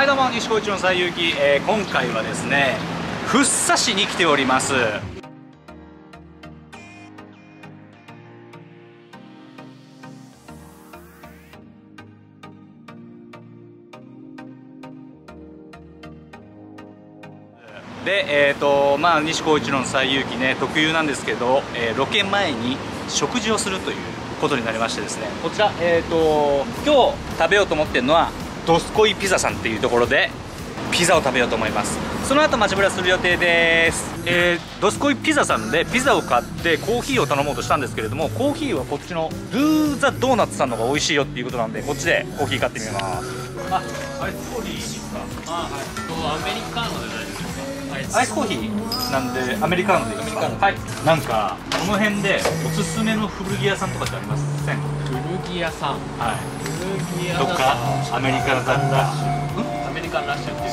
はいどうも西高一の西遊記、えー、今回はですね福生市に来ております。で、えーとまあ、西高一の西遊記ね特有なんですけど、えー、ロケ前に食事をするということになりましてですね。こちら、えーと、今日食べようと思ってるのはドスコイピザさんっていうところでピザを食べようと思います。その後街ぶらする予定です。えー、ドスコイピザさんでピザを買ってコーヒーを頼もうとしたんですけれどもコーヒーはこっちのドゥーザドーナツさんの方が美味しいよっていうことなんでこっちでコーヒー買ってみます。あアイスコーヒーですか？あはいアメリカーノで大丈夫ですか？アイスコーヒー。なんでアメリカーノでいいですか？はい。なんかこの辺でおすすめの古着屋さんとかってありません古着屋さん。はいどっか？アメリカの雑貨アメリカンラッシュっていう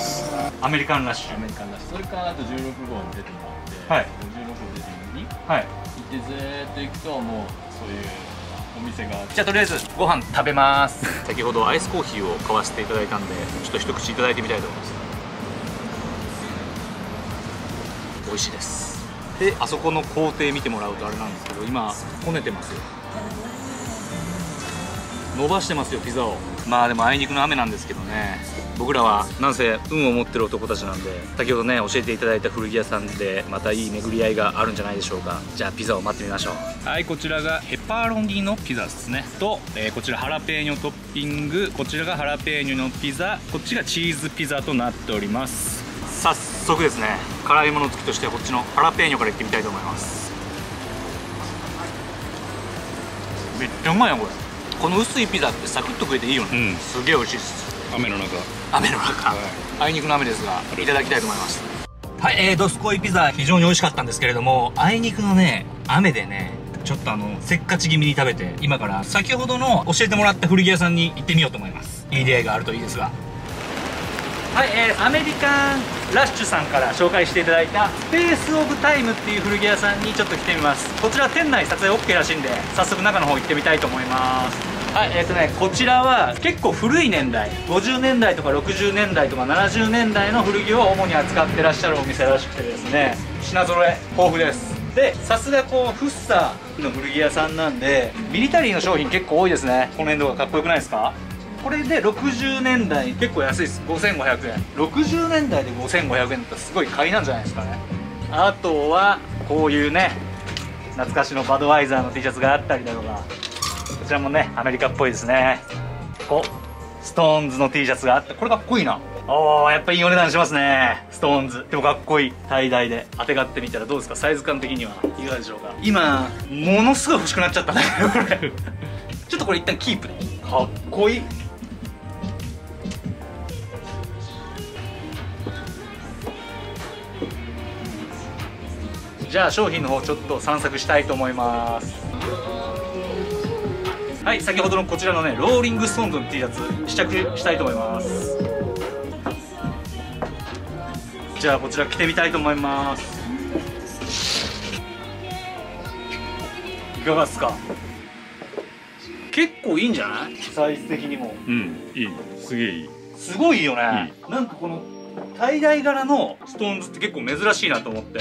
アメリカンラッシュ。アメリカンラッシュ。それからあと16号に出てもらって、はい。16号出てるのにはい。行ってずーっと行くともうそういうお店が。じゃあとりあえずご飯食べます。先ほどアイスコーヒーを買わせていただいたんでちょっと一口いただいてみたいと思います。美味しいです。であそこの工程見てもらうとあれなんですけど今こねてますよ伸ばしてますよピザを。まあでもあいにくの雨なんですけどね。僕らはなんせ運を持ってる男たちなんで先ほどね教えていただいた古着屋さんでまたいい巡り合いがあるんじゃないでしょうか。じゃあピザを待ってみましょう。はいこちらがペパロニのピザですね。と、えーこちらハラペーニョトッピング。こちらがハラペーニョのピザ。こっちがチーズピザとなっております。早速ですね。辛いもの付きとしてはこっちのハラペーニョからいってみたいと思います。めっちゃうまいなこれこの薄いピザってサクッと食えていいよね、うん。すげえ美味しいです。雨の中。雨の中、あいにくの雨ですがい。ただきたいと思います。はい、えー、ドスコイピザ非常に美味しかったんですけれどもあいにくのね雨でねちょっとあのせっかち気味に食べて今から先ほどの教えてもらった古着屋さんに行ってみようと思います。いい出会いがあるといいですが。はい、えー、アメリカンラッシュさんから紹介していただいたスペースオブタイムっていう古着屋さんにちょっと来てみます。こちら店内撮影 OK らしいんで早速中の方行ってみたいと思いますはいえーとねこちらは結構古い年代50年代とか60年代とか70年代の古着を主に扱ってらっしゃるお店らしくてですね品揃え豊富です。でさすがこうフッサの古着屋さんなんでミリタリーの商品結構多いですね。この辺とかかっこよくないですか？これで60年代結構安いです。5500円。60年代で5500円だってすごい買いなんじゃないですかね。あとはこういうね懐かしのバドワイザーの T シャツがあったりだとか。ちらもねアメリカっぽいですね。こうストーンズの T シャツがあってこれかっこいいな。おーやっぱいいお値段しますね。ストーンズ。でもかっこいい。タイダイで。当てがってみたらどうですか？サイズ感的には。いかがでしょうか？今ものすごい欲しくなっちゃったね。これ。ちょっとこれ一旦キープでかっこいい。じゃあ商品の方ちょっと散策したいと思いますはい先ほどのこちらのねローリングストーンズの T シャツ試着したいと思います。じゃあこちら着てみたいと思います。いかがですか？結構いいんじゃない？サイズ的にも。うんいい。すげえいい。すごいよね、なんかこの dye 柄のストーンズって結構珍しいなと思って。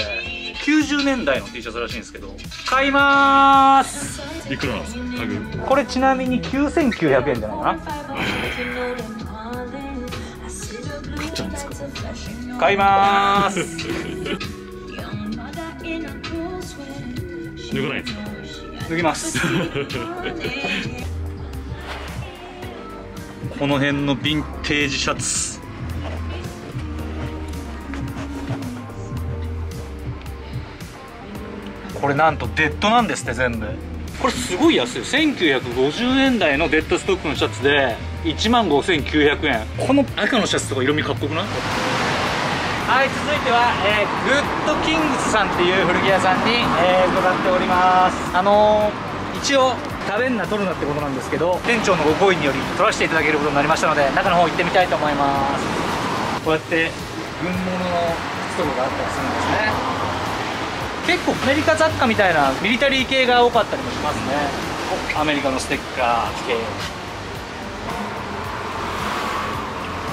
90年代の T シャツらしいんですけど。買いまーすいくらなんですかタグ？これちなみに9900円じゃないかな。買っちゃうんですか？買いまーす。脱がないですか脱ぎます。この辺のヴィンテージシャツ。これなんとデッドなんですって全部これすごい安い1950年代のデッドストックのシャツで1万5900円。この赤のシャツとか色味かっこよくない？はい続いては、えーグッドキングスさんっていう古着屋さんに、えー伺っております。あのー一応食べんな取るなってことなんですけど店長のご好意により取らせていただけることになりましたので中の方行ってみたいと思います。こうやって軍物の靴とかがあったりするんですね結構アメリカ雑貨みたいなミリタリー系が多かったりもしますね。おアメリカのステッカー系。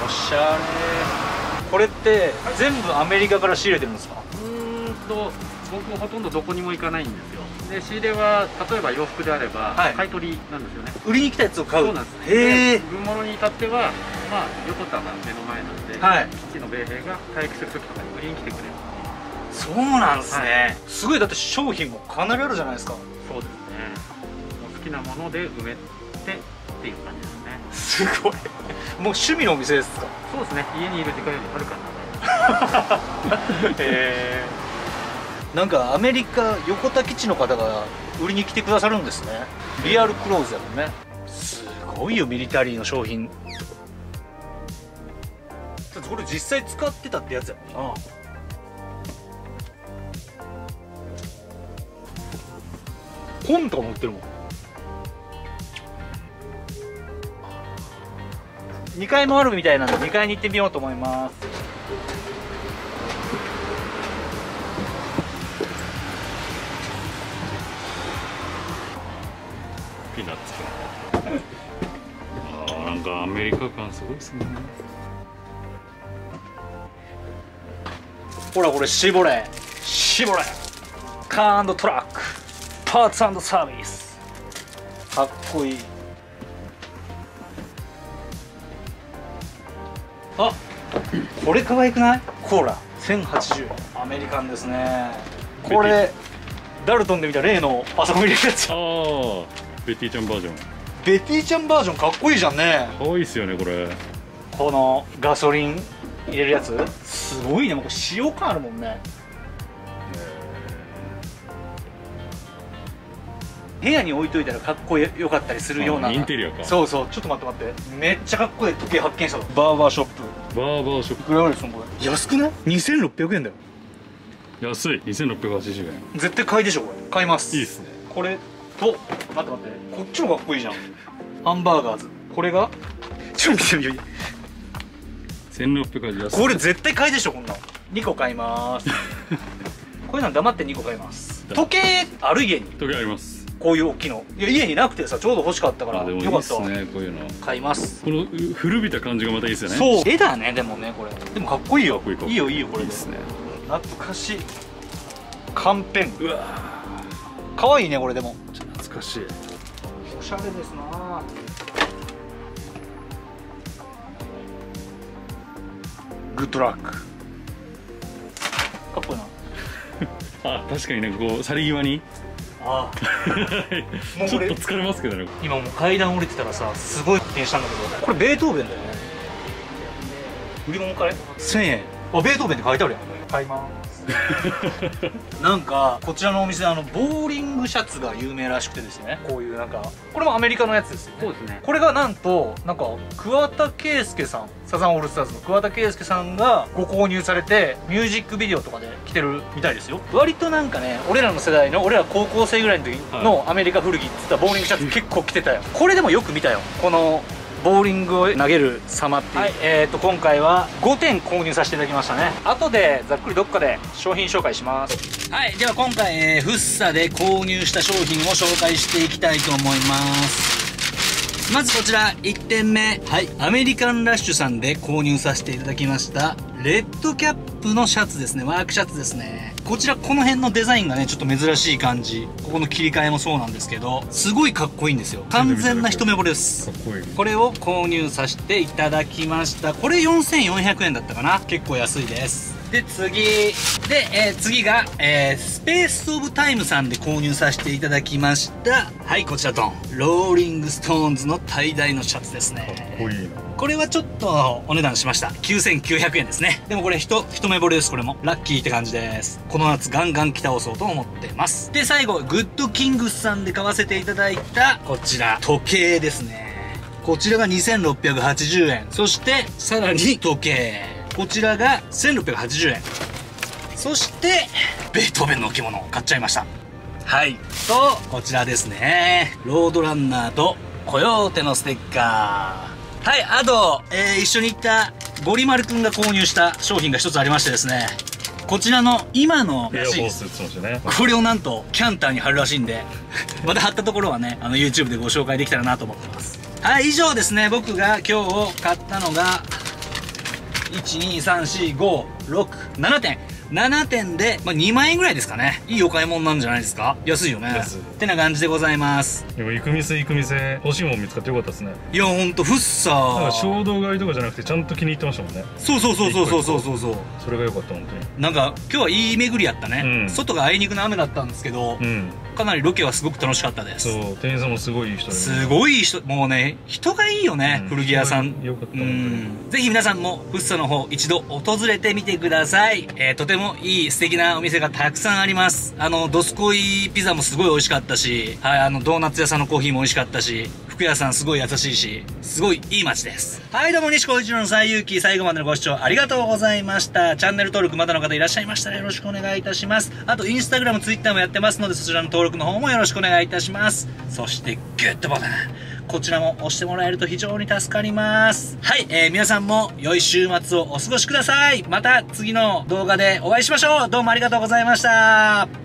おしゃれ。これって全部アメリカから仕入れてるんですか？うーんと僕ほとんどどこにも行かないんですよ。で仕入れは例えば洋服であれば、はい。買い取りなんですよね。売りに来たやつを買う？そうなんです。へえ。で軍物に至ってはまあ横田が目の前なんで、はい。基地の米兵が退役する時とかに売りに来てくれるそうなんですね、すごいだって商品もかなりあるじゃないですか。そうですね。好きなもので埋めてっていう感じですね。すごい。もう趣味のお店ですか？そうですね。家にいる時間よりはるかに長いへえなんかアメリカ横田基地の方が売りに来てくださるんですね。リアルクローズだもんね。すごいよミリタリーの商品。これ実際使ってたってやつやもんな本とかも売ってるもん。2階もあるみたいなんで2階に行ってみようと思います。ピーナッツ あーなんかアメリカ感すごいですね。ほらこれシボレシボレカートラックパーツサービスかっこいい。あこれ可愛くない？コーラ。1080円アメリカンですね。これ。ダルトンで見た例のパソコン入れるやつ。ああベティちゃんバージョン。ベティちゃんバージョンかっこいいじゃんね。可愛いっすよねこれ。このガソリン入れるやつ。すごいね。もうこれ使用感あるもんね部屋に置いといたらかっこよかったりするような。あインテリアか。そうそう。ちょっと待って待って。めっちゃかっこいい時計発見したのバーバーショップ。バーバーショッいくらぐらいですかこれ？安くない ?2600 円だよ。プ安い。2680円。絶対買いでしょこれ。買います。いいっすね。これと待って待って。こっちもかっこいいじゃん。ハンバーガーズ。これが？ちょっと見てみて1680安いこれ絶対買いでしょこんな。ん2個買います。こういうの黙って2個買います。時計ある家に。時計ありますこういう大きいの。いや家になくてさちょうど欲しかったから。よかったわ。ねこういうの。買います。このう古びた感じがまたいいですよね。そう。絵だねでもねこれ。でもかっこいいよ。かっこいいよいいよこれで。いいっすね。懐かしい。缶ペンうわかわいいねこれでも。懐かしい。おしゃれですな。グッドラック。かっこいいな。あ確かになんかこう去り際にああもうちょっと疲れますけどね。今もう階段降りてたらさすごい発見したんだけどこれベートーベンだよね。売り物かい1000円。あベートーベンって書いてあるやん。買います なんかこちらのお店あのボーリングシャツが有名らしくてですね。こういうなんかこれもアメリカのやつですよね。そうですね。これがなんとなんか桑田佳祐さんサザンオールスターズの桑田佳祐さんがご購入されてミュージックビデオとかで着てるみたいですよ。割となんかね俺らの世代の俺ら高校生ぐらいの時のアメリカ古着って言ったボーリングシャツ結構着てたよ。これでもよく見たよ。このボーリングを投げる様っていう、はいえー、と今回は5点購入させていただきましたね。後でざっくりどっかで商品紹介します。はいでは今回、えー、フッサで購入した商品を紹介していきたいと思います。まずこちら1点目。はいアメリカンラッシュさんで購入させていただきましたレッドキャップのシャツですね。ワークシャツですね。こちらこの辺のデザインがねちょっと珍しい感じ。ここの切り替えもそうなんですけどすごいかっこいいんですよ。完全な一目惚れです。かっこいい。これを購入させていただきました。これ4400円だったかな。結構安いですで次で、えー次が、えースペースオブタイムさんで購入させていただきました。はいこちらドン。ローリングストーンズの タイダイ のシャツですね。かっこいいな。これはちょっとお値段しました。9900円ですね。でもこれ一一目惚れです。これも。ラッキーって感じです。この夏ガンガン着倒そうと思ってます。で最後グッドキングスさんで買わせていただいたこちら。時計ですね。こちらが2680円。そしてさらに時計こちらが1680円。そしてベートーベンの置物を買っちゃいました。はい。とこちらですね。ロードランナーとコヨーテのステッカー。はいあと、えー一緒に行ったゴリマルくんが購入した商品が一つありましてですね。こちらの今のらしいです。これをなんとキャンターに貼るらしいんで また貼ったところはねあの YouTube でご紹介できたらなと思ってます。はい以上ですね。僕が今日買ったのが1234567点。7点で、まあ、2万円ぐらいですかね。いいお買い物なんじゃないですか？安いよね。ってな感じでございます。でも行く店行く店欲しいもん見つかってよかったですね。いやほんとフッサー。衝動買いとかじゃなくてちゃんと気に入ってましたもんね。そうそうそうそうそうそうそうそう。それが良かった本当に。なんか今日はいい巡りやったね、うん。外があいにくの雨だったんですけど、うんかなりロケはすごく楽しかったです。そう店員さんもすごいいい人すごい人もうね人がいいよね、うん古着屋さん。うよかった本ん。ぜひ皆さんもフッサの方一度訪れてみてください、えーとてもいい素敵なお店がたくさんあります。あのドスコイピザもすごい美味しかったしはいあのドーナツ屋さんのコーヒーも美味しかったし服屋さんすごい優しいしすごいいい街ですはいどうも西光一郎の最遊記最後までのご視聴ありがとうございましたチャンネル登録まだの方いらっしゃいましたらよろしくお願いいたしますあとインスタグラムツイッターもやってますのでそちらの登録の方もよろしくお願いいたしますそしてグッドボタンこちらも押してもらえると非常に助かります。はい、えー、皆さんも良い週末をお過ごしください。また次の動画でお会いしましょう。どうもありがとうございました。